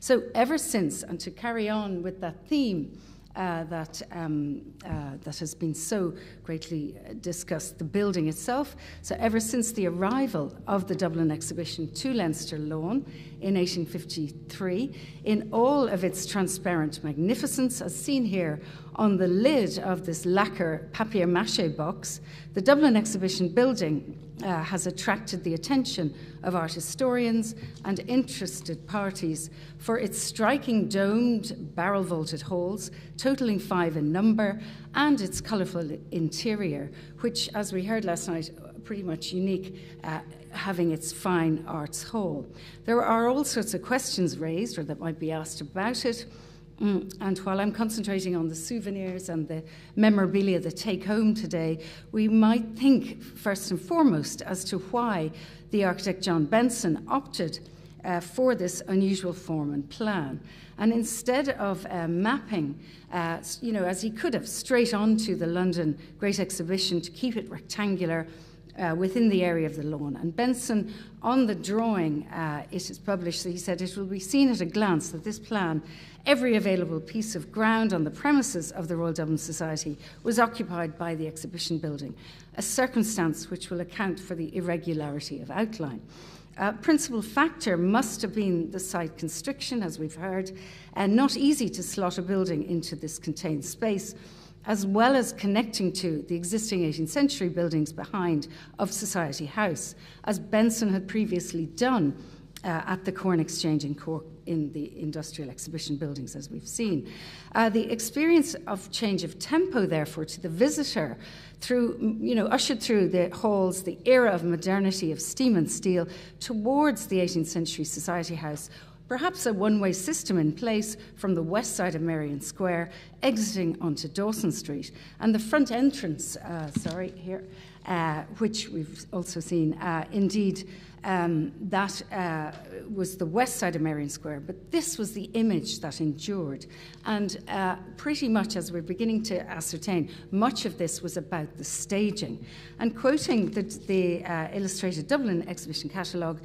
So, ever since, and to carry on with that theme, uh, that, um, uh, that has been so greatly uh, discussed, the building itself. So, ever since the arrival of the Dublin exhibition to Leinster Lawn in 1853, in all of its transparent magnificence, as seen here on the lid of this lacquer papier mache box, the Dublin exhibition building uh, has attracted the attention of art historians and interested parties for its striking domed, barrel vaulted halls, totaling five in number, and its colourful interior, which, as we heard last night, pretty much unique, uh, having its fine arts hall. There are all sorts of questions raised or that might be asked about it. Mm, and while I'm concentrating on the souvenirs and the memorabilia that take home today, we might think first and foremost as to why the architect John Benson opted uh, for this unusual form and plan. And instead of uh, mapping, uh, you know, as he could have, straight onto the London Great Exhibition to keep it rectangular uh, within the area of the lawn. And Benson, on the drawing uh, it is published, he said, It will be seen at a glance that this plan, every available piece of ground on the premises of the Royal Dublin Society, was occupied by the exhibition building, a circumstance which will account for the irregularity of outline. Uh, principal factor must have been the site constriction, as we've heard, and not easy to slot a building into this contained space as well as connecting to the existing 18th century buildings behind of Society House, as Benson had previously done uh, at the Corn Exchange in Cork in the industrial exhibition buildings, as we've seen. Uh, the experience of change of tempo, therefore, to the visitor through, you know, ushered through the halls the era of modernity of steam and steel towards the 18th century Society House perhaps a one way system in place from the west side of Merrion Square, exiting onto Dawson Street. And the front entrance, uh, sorry, here, uh, which we've also seen, uh, indeed, um, that uh, was the west side of Merrion Square, but this was the image that endured. And uh, pretty much as we're beginning to ascertain, much of this was about the staging. And quoting the, the uh, Illustrated Dublin exhibition catalogue,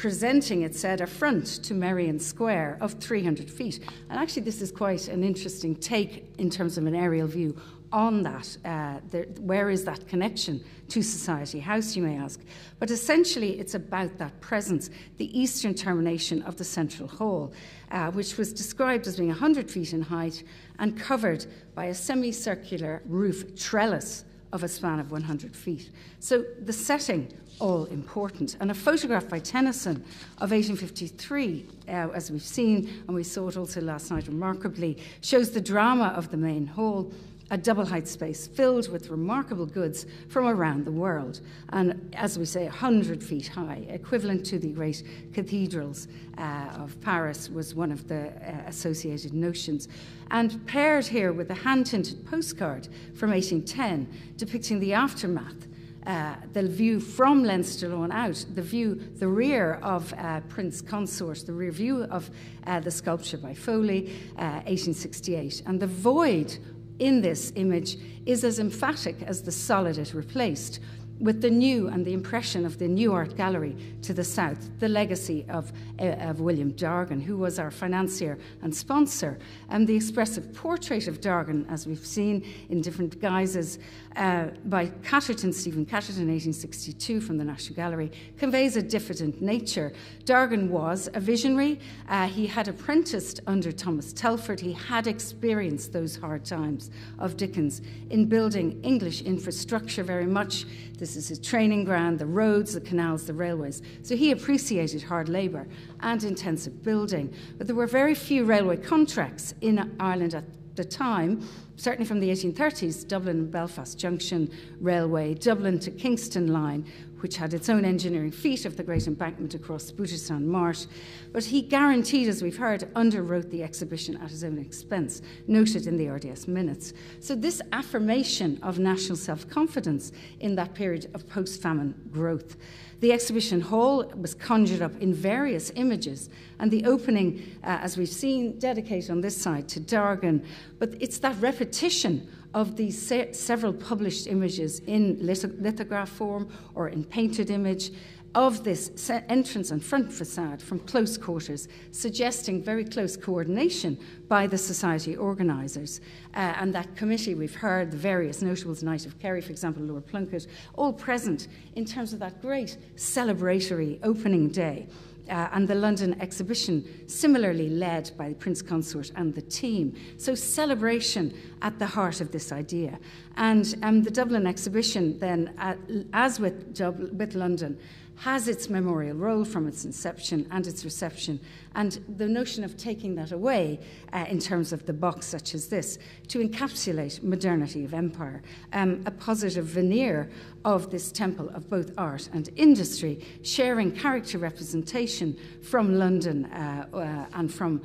presenting, it said, a front to Merrion Square of 300 feet. And actually, this is quite an interesting take in terms of an aerial view on that. Uh, there, where is that connection to Society House, you may ask? But essentially, it's about that presence, the eastern termination of the central hall, uh, which was described as being 100 feet in height and covered by a semicircular roof trellis of a span of 100 feet. So the setting all important. And a photograph by Tennyson of 1853, uh, as we've seen, and we saw it also last night remarkably, shows the drama of the main hall a double height space filled with remarkable goods from around the world. And as we say, 100 feet high, equivalent to the great cathedrals uh, of Paris, was one of the uh, associated notions. And paired here with a hand tinted postcard from 1810 depicting the aftermath uh, the view from Leinster Lawn out, the view, the rear of uh, Prince Consort, the rear view of uh, the sculpture by Foley, 1868. Uh, and the void in this image is as emphatic as the solid it replaced with the new and the impression of the new art gallery to the south, the legacy of, uh, of William Dargan, who was our financier and sponsor, and the expressive portrait of Dargan, as we've seen in different guises, uh, by Catterson, Stephen Catterson, 1862, from the National Gallery, conveys a diffident nature. Dargan was a visionary. Uh, he had apprenticed under Thomas Telford. He had experienced those hard times of Dickens in building English infrastructure very much. This is his training ground, the roads, the canals, the railways. So he appreciated hard labour and intensive building. But there were very few railway contracts in Ireland at the time, certainly from the 1830s, Dublin Belfast Junction Railway, Dublin to Kingstown line, which had its own engineering feat of the Great Embankment across Booterstown Marsh. But he guaranteed, as we've heard, underwrote the exhibition at his own expense, noted in the RDS minutes. So, this affirmation of national self confidence in that period of post famine growth. The exhibition hall was conjured up in various images, and the opening, uh, as we've seen, dedicated on this side to Dargan. But it's that repetition of these se- several published images in lithograph form or in painted image of this entrance and front facade from close quarters, suggesting very close coordination by the society organisers. Uh, and that committee, we've heard the various notables, Knight of Kerry, for example, Lord Plunket, all present in terms of that great celebratory opening day uh, and the London exhibition, similarly led by the Prince Consort and the team. So, celebration at the heart of this idea. And um, the Dublin exhibition, then, uh, as with, Dub- with London, has its memorial role from its inception and its reception. And the notion of taking that away uh, in terms of the box such as this to encapsulate modernity of empire, um, a positive veneer of this temple of both art and industry, sharing character representation from London uh, uh, and from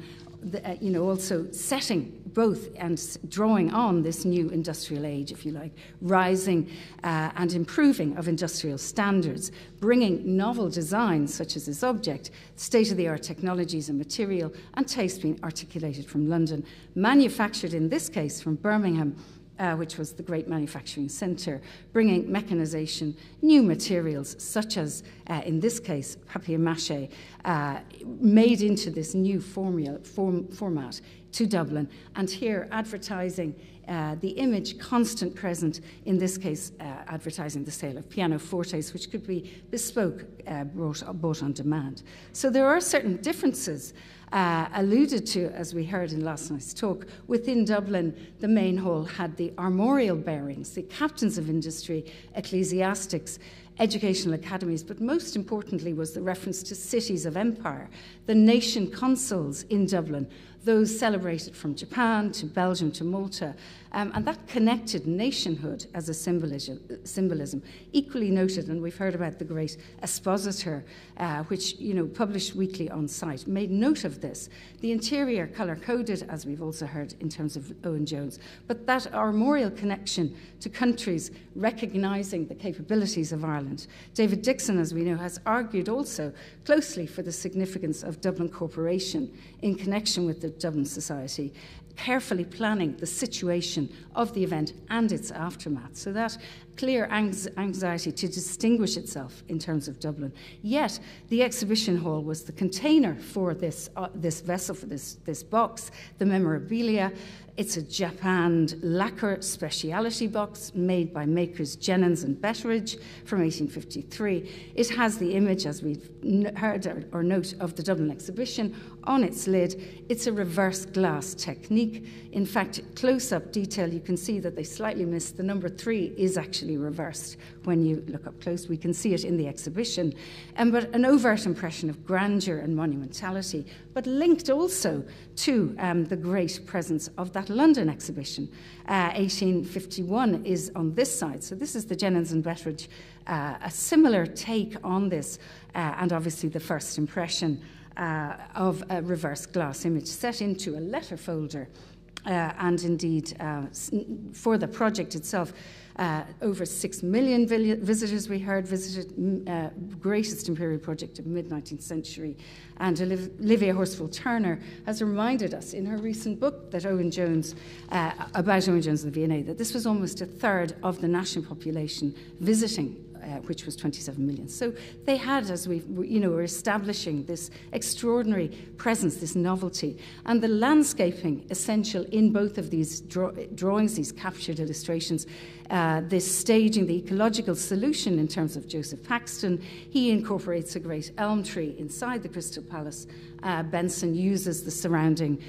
the, uh, you know, also setting both and drawing on this new industrial age, if you like, rising uh, and improving of industrial standards, bringing novel designs such as this object, state of the art technologies and material, and taste being articulated from London, manufactured in this case from Birmingham uh, which was the great manufacturing centre, bringing mechanisation, new materials such as, uh, in this case, papier-mâché, uh, made into this new formula, form, format to Dublin. And here, advertising uh, the image constant present, in this case, uh, advertising the sale of pianofortes, which could be bespoke, uh, brought, bought on demand. So there are certain differences uh, alluded to, as we heard in last night's talk, within Dublin, the main hall had the armorial bearings, the captains of industry, ecclesiastics, educational academies, but most importantly was the reference to cities of empire, the nation consuls in Dublin, those celebrated from Japan to Belgium to Malta, um, and that connected nationhood as a symbolism, symbolism, equally noted, and we've heard about the great expositor, uh, which you know published weekly on site, made note of this. The interior colour coded, as we've also heard in terms of Owen Jones, but that armorial connection to countries recognising the capabilities of Ireland. David Dickson, as we know, has argued also closely for the significance of Dublin Corporation in connection with the Dublin Society carefully planning the situation of the event and its aftermath. So that clear anxiety to distinguish itself in terms of Dublin. Yet the exhibition hall was the container for this, uh, this vessel, for this, this box, the memorabilia, it's a japanned lacquer speciality box made by makers Jennens and Betteridge from 1853. It has the image, as we've heard or, or note, of the Dublin exhibition on its lid. It's a reverse glass technique. In fact, close up detail, you can see that they slightly missed. The number three is actually reversed when you look up close. We can see it in the exhibition. Um, but an overt impression of grandeur and monumentality, but linked also to um, the great presence of that London exhibition. Uh, 1851 is on this side. So this is the Jennens and Betteridge, uh, a similar take on this, uh, and obviously the first impression uh, of a reverse glass image set into a letter folder. Uh, and indeed, uh, for the project itself, uh, over 6 million visitors, we heard, visited mm, uh, greatest imperial project of mid-19th century. And Olivia Horsfall Turner has reminded us in her recent book that Owen Jones, uh, about Owen Jones and the V&A, that this was almost a third of the national population visiting uh, which was 27 million. So they had, as we, you know, were establishing this extraordinary presence, this novelty, and the landscaping essential in both of these draw- drawings, these captured illustrations, uh, this staging, the ecological solution in terms of Joseph Paxton. He incorporates a great elm tree inside the Crystal Palace. Uh, Benson uses the surrounding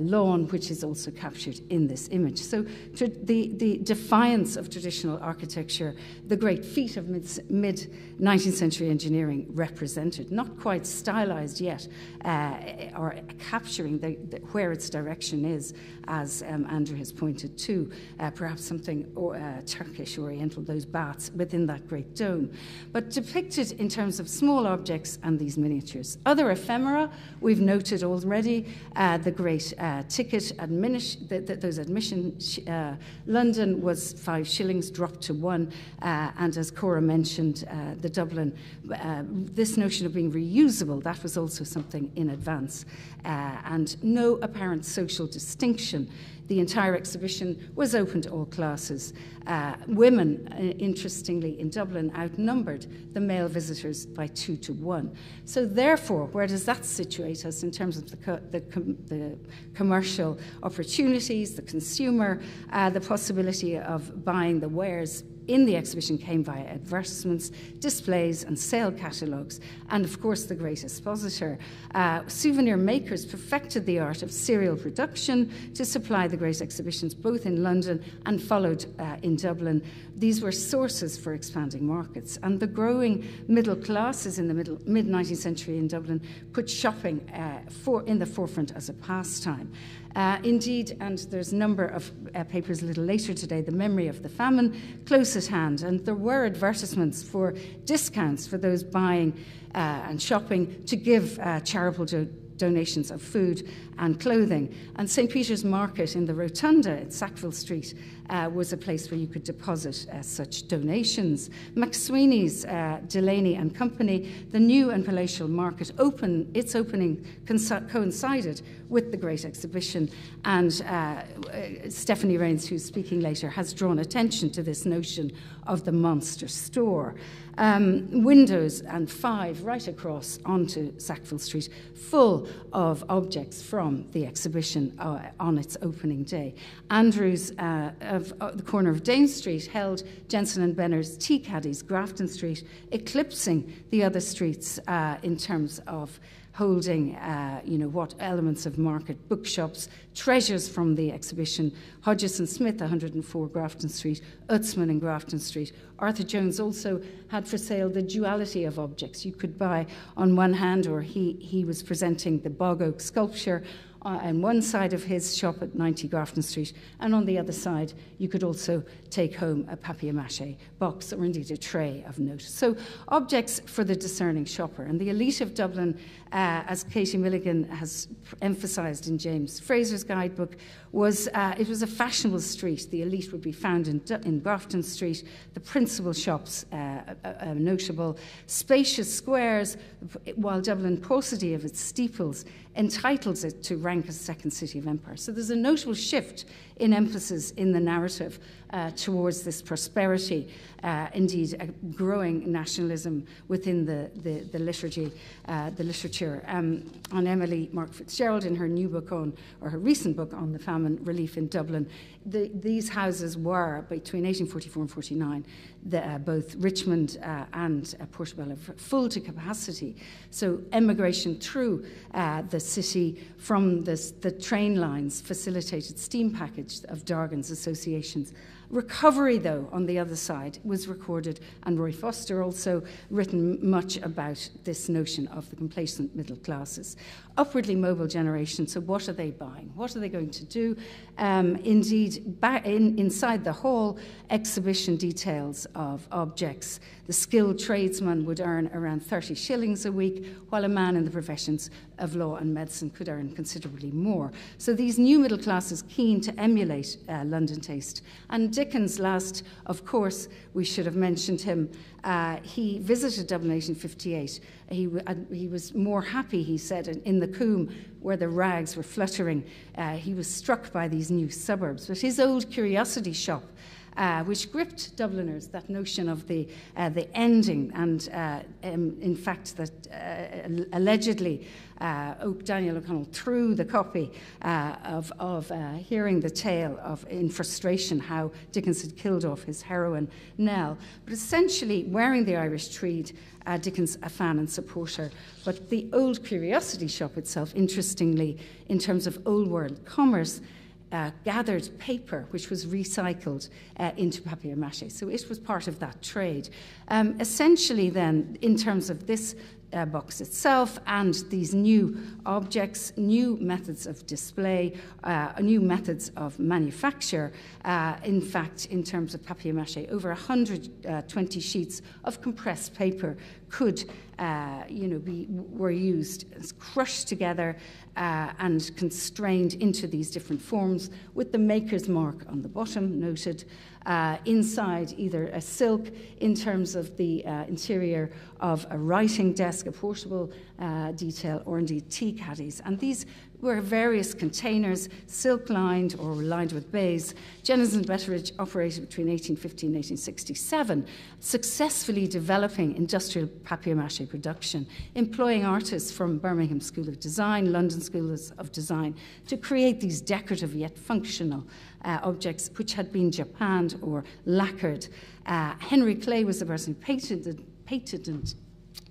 lawn, which is also captured in this image. So the, the defiance of traditional architecture, the great feat of mid 19th century engineering represented, not quite stylized yet, uh, or capturing the, the, where its direction is, as um, Andrew has pointed to, uh, perhaps something or, uh, Turkish Oriental, those baths within that great dome, but depicted in terms of small objects and these miniatures. Other ephemera, we've noted already uh, the great uh, ticket, admini- the, the, those admission. Uh, London was five shillings, dropped to one, uh, and as Cora mentioned, the Dublin, this notion of being reusable, that was also something in advance, and no apparent social distinction The entire exhibition was open to all classes. Uh, women, uh, interestingly, in Dublin outnumbered the male visitors by two to one. So, therefore, where does that situate us in terms of the, co- the, com- the commercial opportunities, the consumer, uh, the possibility of buying the wares in the exhibition came via advertisements, displays, and sale catalogues, and of course, the great expositor. Uh, souvenir makers perfected the art of serial production to supply the great exhibitions both in London and followed uh, in Dublin. These were sources for expanding markets, and the growing middle classes in the mid 19th century in Dublin put shopping uh, for, in the forefront as a pastime. Uh, indeed, and there's a number of uh, papers a little later today, the memory of the famine, close at hand. And there were advertisements for discounts for those buying uh, and shopping to give uh, charitable do- donations of food and clothing. And St. Peter's Market in the Rotunda at Sackville Street uh, was a place where you could deposit uh, such donations. McSwiney's, uh, Delaney and Company, the new and palatial market, open, its opening coincided with the Great Exhibition. And uh, uh, Stephanie Rains, who's speaking later, has drawn attention to this notion of the monster store. Um, windows and five right across onto Sackville Street, full of objects from the exhibition uh, on its opening day. Andrews of uh, the corner of Dame Street held Jensen and Benner's tea caddies, Grafton Street, eclipsing the other streets uh, in terms of holding, uh, you know, what elements of market, bookshops, treasures from the exhibition, Hodges and Smith, 104 Grafton Street, Utzman in Grafton Street. Arthur Jones also had for sale the duality of objects. You could buy on one hand, or he, he was presenting the bog oak sculpture Uh, on one side of his shop at 90 Grafton Street, and on the other side, you could also take home a papier mache box or indeed a tray of note. So, objects for the discerning shopper. And the elite of Dublin, uh, as Katie Milligan has emphasised in James Fraser's guidebook, was uh, it was a fashionable street. The elite would be found in, in Grafton Street, the principal shops uh, uh, notable, spacious squares, while Dublin paucity of its steeples entitles it to rank as second city of empire. So there's a notable shift in emphasis in the narrative uh, towards this prosperity, uh, indeed a growing nationalism within the, the, the liturgy, uh, the literature. Um, on Emily Mark Fitzgerald in her new book on, or her recent book on the famine relief in Dublin, the, these houses were, between 1844 and 49, the, uh, both Richmond uh, and uh, Portobello full to capacity. So emigration through the city from this, the train lines facilitated steam package of Dargan's associations Recovery, though, on the other side, was recorded, and Roy Foster also written much about this notion of the complacent middle classes. Upwardly mobile generation, so what are they buying? What are they going to do? Um, indeed, in, inside the hall, exhibition details of objects. The skilled tradesman would earn around 30 shillings a week, while a man in the professions of law and medicine could earn considerably more. So these new middle classes keen to emulate uh, London taste. And Dickens, last, of course, we should have mentioned him. Uh, he visited Dublin in 1858. He, uh, he was more happy, he said, in, in the Coombe where the rags were fluttering. Uh, he was struck by these new suburbs. But his old curiosity shop uh, which gripped Dubliners, that notion of the, uh, the ending, and uh, um, in fact, that uh, allegedly uh, Daniel O'Connell threw the copy uh, of, of hearing the tale of, in frustration, how Dickens had killed off his heroine, Nell. But essentially, wearing the Irish Treed, uh, Dickens a fan and supporter. But the old curiosity shop itself, interestingly, in terms of old world commerce, uh, gathered paper, which was recycled uh, into papier mache. So it was part of that trade. Um, essentially, then, in terms of this uh, box itself and these new objects, new methods of display, uh, new methods of manufacture. Uh, in fact, in terms of papier mache, over 120 uh, sheets of compressed paper could, uh, you know, be were used, as crushed together uh, and constrained into these different forms, with the maker's mark on the bottom noted uh, inside either a silk in terms of the uh, interior of a writing desk, a portable uh, detail, or indeed tea caddies. And these were various containers, silk lined or lined with baize. Jennens and Betteridge operated between 1850 and 1867, successfully developing industrial papier mache production, employing artists from Birmingham School of Design, London School of Design, to create these decorative yet functional uh, objects which had been japanned or lacquered. Uh, Henry Clay was the person who patented, patented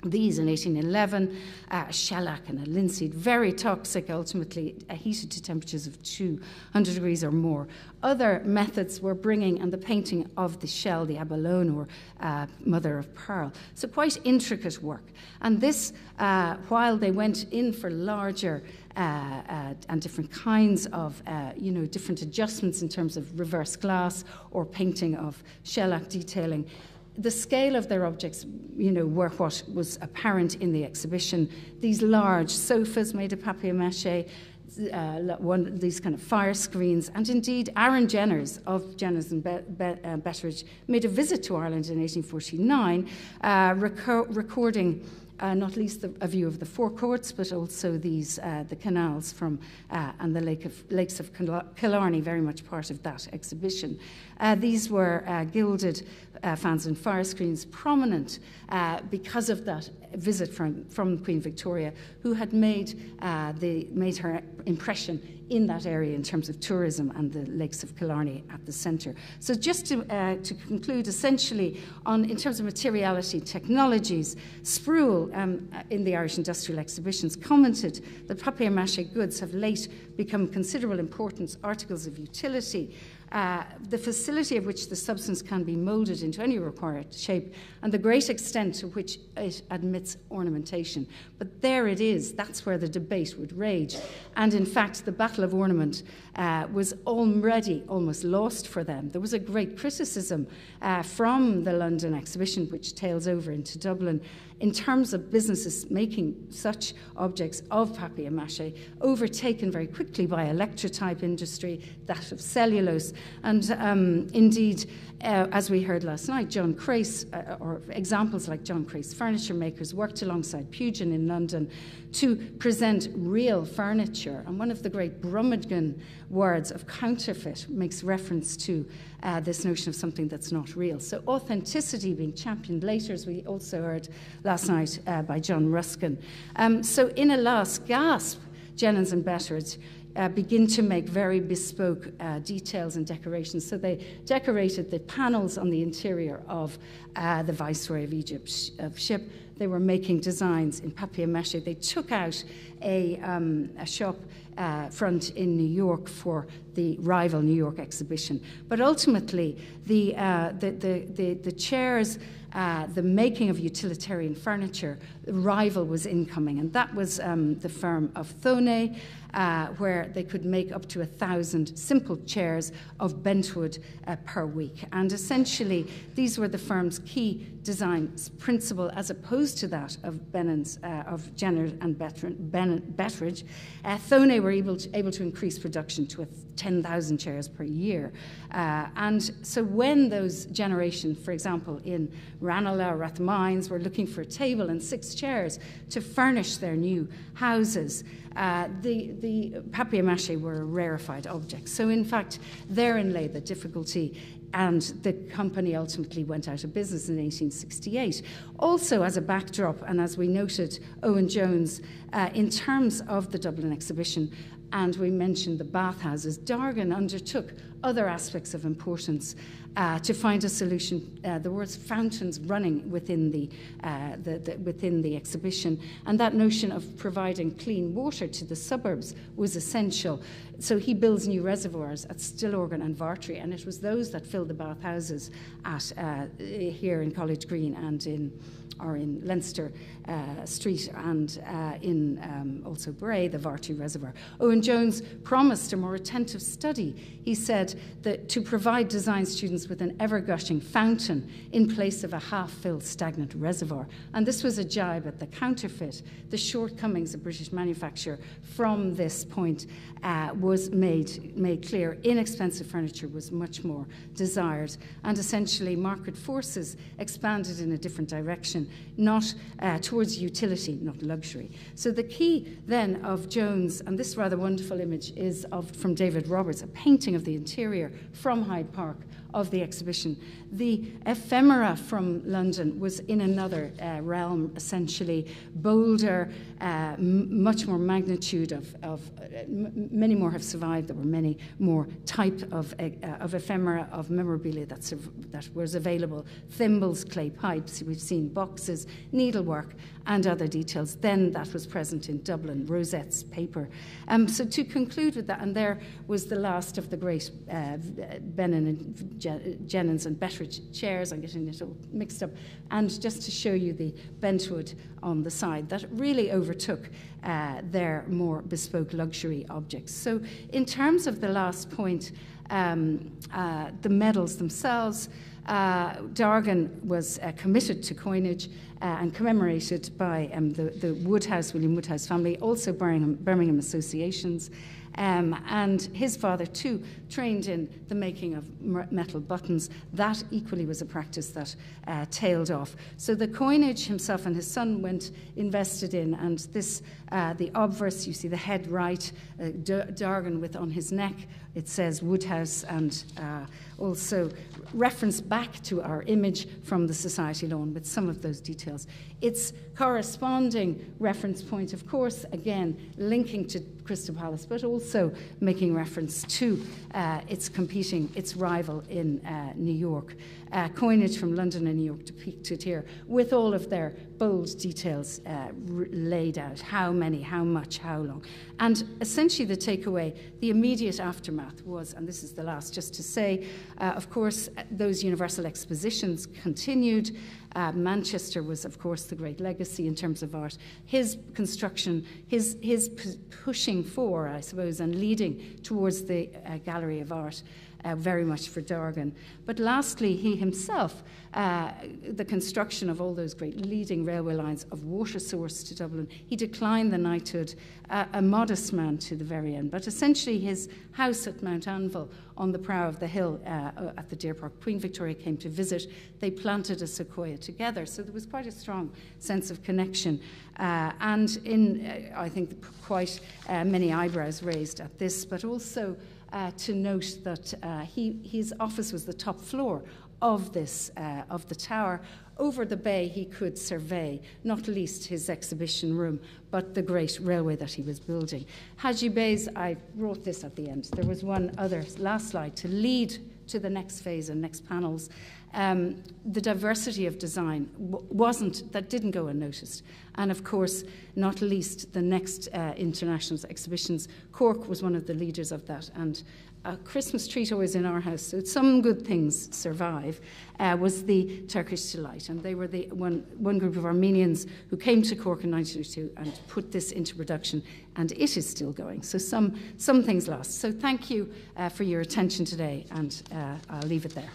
these in 1811, uh, shellac and a linseed, very toxic, ultimately uh, heated to temperatures of 200 degrees or more. Other methods were bringing and the painting of the shell, the abalone or uh, mother of pearl. So quite intricate work. And this, uh, while they went in for larger uh, uh, and different kinds of, you know, different adjustments in terms of reverse glass or painting of shellac detailing, the scale of their objects, you know, were what was apparent in the exhibition. These large sofas made of papier mâché, uh, one these kind of fire screens, and indeed Aaron Jenners of Jenners and Be- Be- uh, Betteridge made a visit to Ireland in 1849, uh, recording uh, not least the, a view of the forecourts, but also these uh, the canals from uh, and the lake of, lakes of Killarney, very much part of that exhibition. Uh, these were uh, gilded fans and fire screens, prominent because of that visit from, from Queen Victoria, who had made the made her impression in that area in terms of tourism and the lakes of Killarney at the centre. So just to, uh, to conclude, essentially, on, in terms of materiality technologies, Sproule um, in the Irish Industrial Exhibitions commented that papier-mâché goods have late become considerable importance articles of utility uh, the facility of which the substance can be moulded into any required shape, and the great extent to which it admits ornamentation. But there it is, that's where the debate would rage. And in fact, the Battle of Ornament uh, was already almost lost for them. There was a great criticism uh, from the London exhibition, which tails over into Dublin, in terms of businesses making such objects of papier mache, overtaken very quickly by electrotype industry, that of cellulose, and um, indeed, uh, as we heard last night, John Crace, uh, or examples like John Crace furniture makers, worked alongside Pugin in London to present real furniture. And one of the great Brummagem words of counterfeit makes reference to uh, this notion of something that's not real. So, authenticity being championed later, as we also heard last night uh, by John Ruskin. Um, so, in a last gasp, Jennings and Betteridge uh, begin to make very bespoke uh, details and decorations. So they decorated the panels on the interior of uh, the Viceroy of Egypt of ship they were making designs in papier mâché. They took out a, um, a shop uh, front in New York for the rival New York exhibition. But ultimately, the, uh, the, the, the, the, chairs, uh, the making of utilitarian furniture, the rival was incoming, and that was um, the firm of Thonet uh, where they could make up to a thousand simple chairs of bentwood uh, per week. And essentially, these were the firm's key design principle, as opposed to that of Benen's, uh, of Jenner and Betteridge. Uh, Thonet were able to, able to increase production to 10,000 chairs per year. Uh, and so when those generation, for example, in Ranelagh or Rathmines, were looking for a table and six chairs to furnish their new houses, uh, the, the papier mâché were a rarefied object. So, in fact, therein lay the difficulty and the company ultimately went out of business in 1868. Also, as a backdrop, and as we noted, Owen Jones, uh, in terms of the Dublin exhibition, and we mentioned the bathhouses, Dargan undertook other aspects of importance uh, to find a solution. Uh, there was fountains running within the, uh, the, the, within the exhibition, and that notion of providing clean water to the suburbs was essential. So he builds new reservoirs at Stillorgan and Vartry, and it was those that filled the bathhouses at uh, here in College Green and in or in Leinster uh, Street and uh, in um, also Bray, the Vartry Reservoir. Owen Jones promised a more attentive study. He said that to provide design students with an ever gushing fountain in place of a half filled stagnant reservoir. And this was a jibe at the counterfeit. The shortcomings of British manufacture from this point uh, was made, made clear. Inexpensive furniture was much more desired. And essentially, market forces expanded in a different direction, not uh, towards utility, not luxury. So the key then of Jones, and this rather wonderful image is of, from David Roberts, a painting of the interior from Hyde Park of the exhibition. The ephemera from London was in another uh, realm, essentially bolder, uh, much more magnitude of, of uh, many more have survived. There were many more type of, uh, of ephemera of memorabilia that, that was available. Thimbles, clay pipes, we've seen boxes, needlework, and other details. Then that was present in Dublin, rosettes, paper. Um, so to conclude with that, and there was the last of the great uh, Benin and Jennens and Betteridge chairs. I'm getting it all mixed up. And just to show you the bentwood on the side, that really overtook uh, their more bespoke luxury objects. So in terms of the last point, um, uh, the medals themselves, uh, Dargan was uh, committed to coinage uh, and commemorated by um, the, the Woodhouse, William Woodhouse family, also Birmingham, Birmingham associations. Um, and his father, too, trained in the making of metal buttons. That equally was a practice that uh, tailed off. So the coinage himself and his son went invested in, and this, uh, the obverse, you see the head right, uh, Dargan with on his neck, it says Woodhouse, and uh, also reference back to our image from the Society Lawn with some of those details. Its corresponding reference point, of course, again, linking to Crystal Palace, but also making reference to uh, its competing, its rival in uh, New York. Uh, coinage from London and New York depicted here with all of their bold details uh, laid out how many, how much, how long. And essentially, the takeaway, the immediate aftermath was, and this is the last just to say, uh, of course, those universal expositions continued. Uh, Manchester was, of course, the great legacy in terms of art. His construction, his, his pushing for, I suppose, and leading towards the uh, Gallery of Art uh, very much for Dargan. But lastly, he himself, uh, the construction of all those great leading railway lines of water source to Dublin, he declined the knighthood, uh, a modest man to the very end. But essentially, his house at Mount Anville on the brow of the hill uh, at the Deer Park, Queen Victoria came to visit. They planted a sequoia together, so there was quite a strong sense of connection. Uh, and in, uh, I think, quite many eyebrows raised at this, but also uh, to note that uh, he, his office was the top floor of this uh, of the tower. Over the bay, he could survey not least his exhibition room, but the great railway that he was building. Hadji Bey's, I wrote this at the end. There was one other last slide to lead to the next phase and next panels um, the diversity of design wasn't that didn't go unnoticed and of course not least the next uh, international exhibitions cork was one of the leaders of that and a Christmas treat always in our house, so some good things survive, uh, was the Turkish Delight. And they were the one, one group of Armenians who came to Cork in 1992 and put this into production, and it is still going. So some, some things lost. So thank you uh, for your attention today, and uh, I'll leave it there.